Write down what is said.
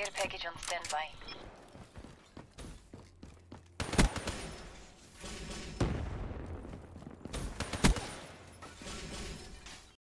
Care package on standby.